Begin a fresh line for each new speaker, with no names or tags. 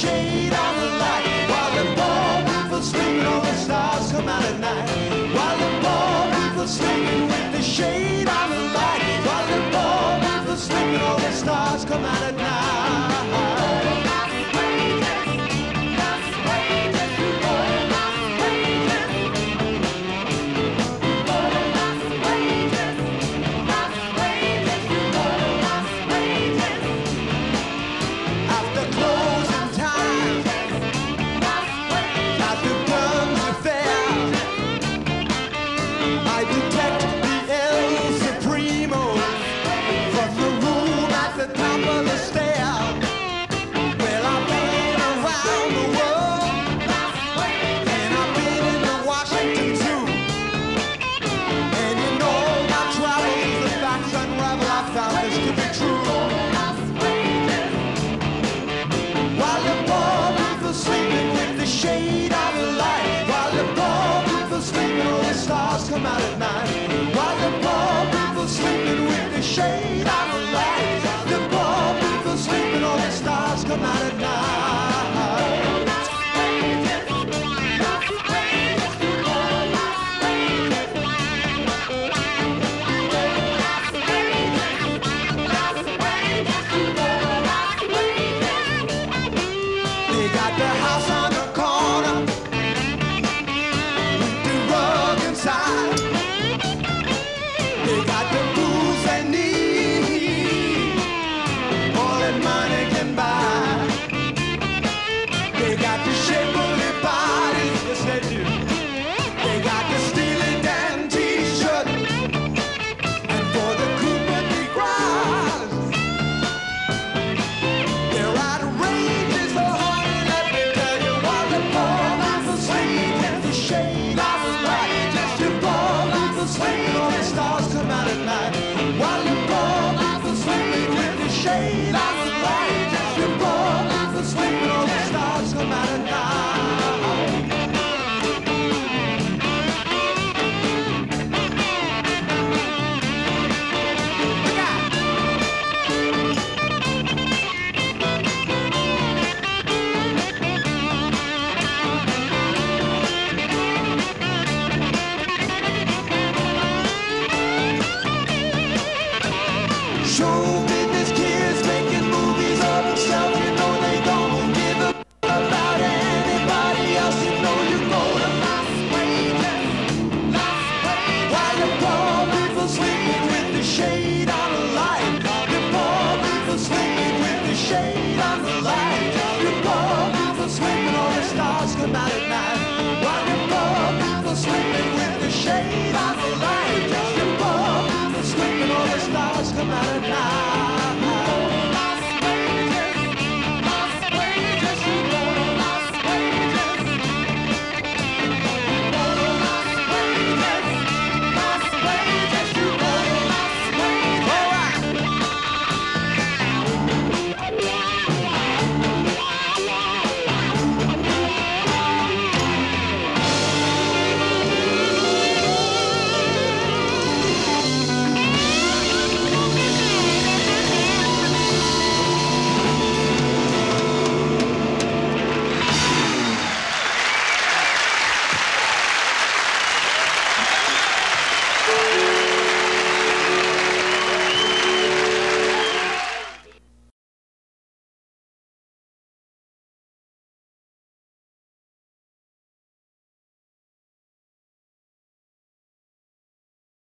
shade on the light while the poor people swinging all the stars come out at night while the poor people swinging with the shade come out at night. While the poor people sleeping with the shade out of light. The poor people sleeping, all the stars come out at night. They got the house When all the stars come out at night. While you go out and sleep with the shade. stars come out at night. Wonderful people sleeping with the shade of the light. Just a poor people sleeping, all the stars come out at night.